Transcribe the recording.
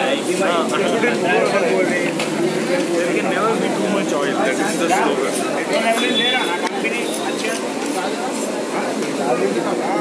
There can never be too much oil, that is the slogan.